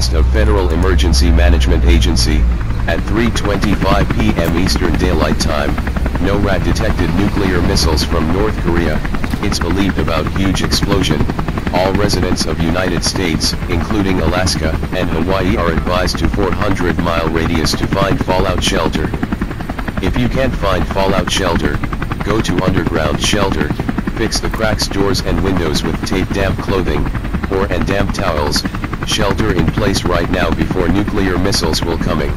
forecast of Federal Emergency Management Agency, at 3.25 p.m. Eastern Daylight Time, NORAD detected nuclear missiles from North Korea, it's believed about huge explosion, all residents of United States, including Alaska and Hawaii are advised to 400 mile radius to find fallout shelter. If you can't find fallout shelter, go to underground shelter, fix the cracks doors and windows with tape damp clothing, and damp towels, shelter in place right now before nuclear missiles will coming.